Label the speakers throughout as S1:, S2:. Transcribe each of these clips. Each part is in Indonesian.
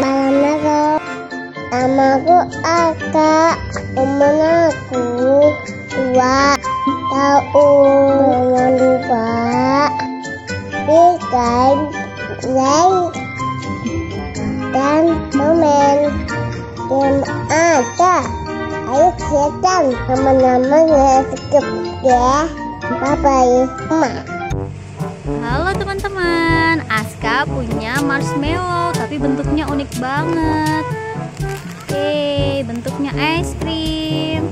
S1: Malam Namaku Aka. Umur aku. Dua tahun Jangan lupa. Bikin Like Dan komen. Yang ada. Ayo kita teman-teman ya skip ya. Bye bye
S2: Halo teman-teman, Aska punya marshmallow tapi bentuknya unik banget. Oke, bentuknya es krim.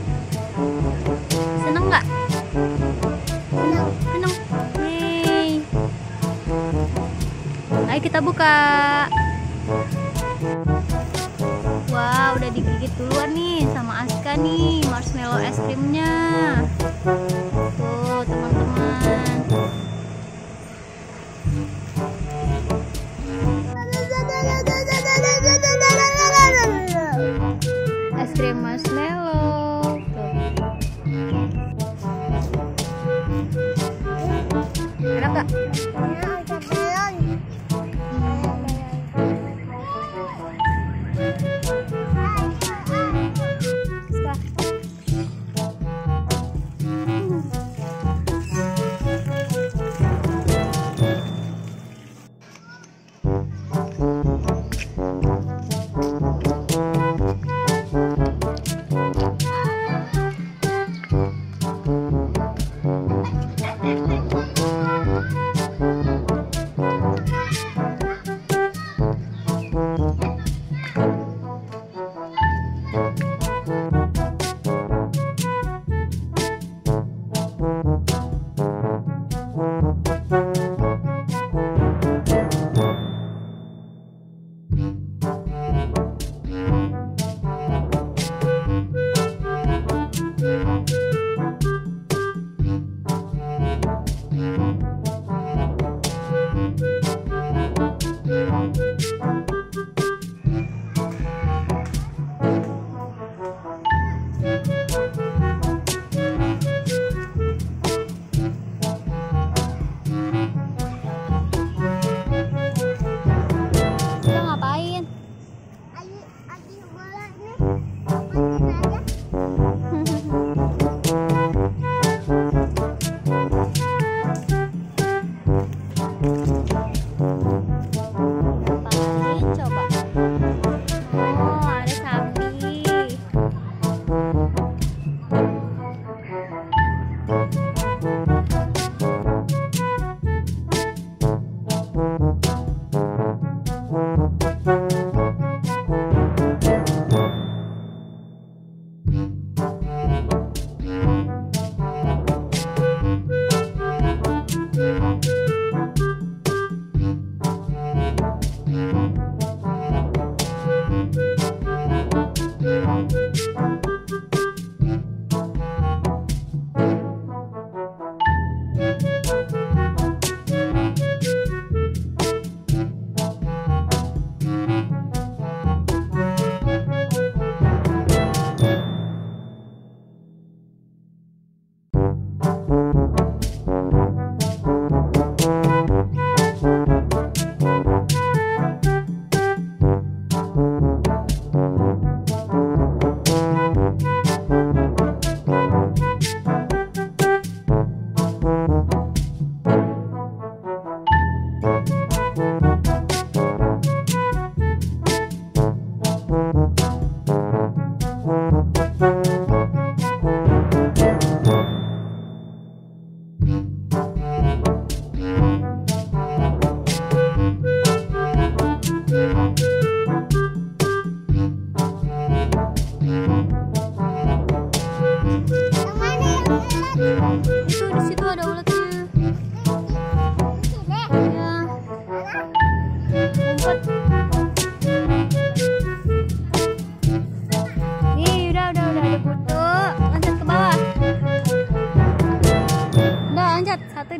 S2: Seneng nggak? Seneng. Seneng. Ayo kita buka. Wow, udah digigit duluan nih sama Aska nih marshmallow es krimnya. Kita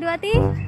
S2: loncat.